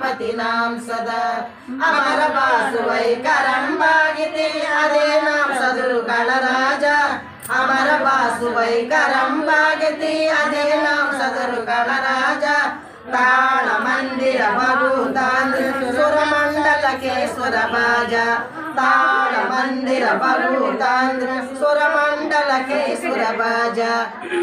पतिनां सदा अमर अमरवासुवै करं वागिते अदेनां सदुरुकणराजा। अमरवासुवै करं सुर मंडल के सुर बाजा ता मंदिर बलूतांद्र सुर मंडल के सुर बाजा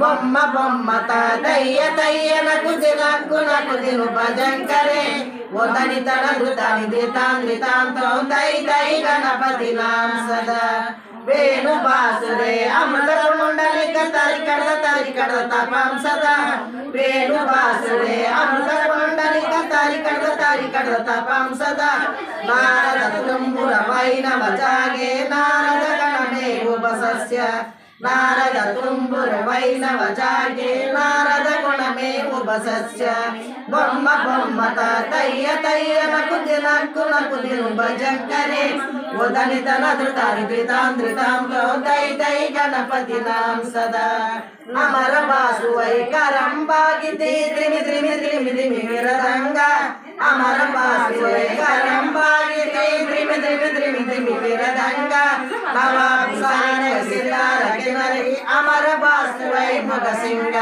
बोम बोम ता दैय दैय नकु दिलकु नकु दिनु भजन करे वो तनि तन दुतानि देतां देतां तो दै दै गणपति नाम सदा वेणु बासरे अमर मंडलिक तरिकड तरिकड तपां सदा वेणु बासुरे अमर मंडलिक तरिकड तरिकड तपां सदा भारत तुम्बुर वैनव जा नारद तुम्बुरवैनवचार्ये नारद गुणमे उपसस्य बम्ब बम्ब तय्य तय्य नकुति नक्कु नकुति भजङ्करे। गणपतिनां सदा। अमर बासुवैकरं भागिते त्रिमि त्रिमि त्रिमि त्रिमि विररङ्ग अमर बासुवैकरं भागिते त्रिमि त्रिमि त्रिमि त्रिमि विररङ्ग ಅಮರ ಬಾಸುವೈ ಮುಗಸಿಂಗ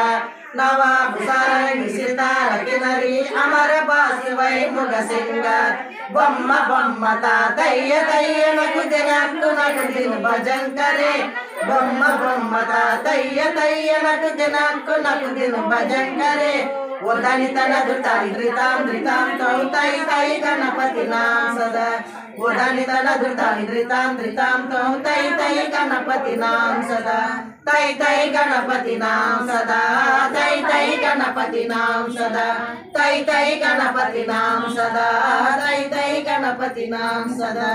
ನವ ಸಾರ ಸಿತಾರ ಕಿನರಿ ಅಮರ ಬಾಸುವೈ ಮುಗಸಿಂಗ ಬೊಮ್ಮ ಬೊಮ್ಮ ತಾತಯ್ಯ ತಯ್ಯನ ಕುದಿನ ಕುನ ಕುದಿನ ಭಜಂಕರೆ ಬೊಮ್ಮ ಬೊಮ್ಮ ತಾತಯ್ಯ ತಯ್ಯನ ಕುದಿನ ಕುನ ಕುದಿನ ಭಜಂಕರೆ ಒದನಿ ತನ ಧೃತಾನಿ ಧೃತಾಂ ಧೃತಾಂ ತೌ ತೈ ತೈ ಗಣಪತಿ ನಾಂ ಸದಾ ಒದನಿ ತನ ಧೃತಾನಿ ಧೃತಾಂ ಧೃತಾಂ ತೌ गणपतिनां सदा तै तै गणपतिनां सदा तै तै गणपतिनां सदा तै तै गणपतिनां सदा तै तै गणपतिनां सदा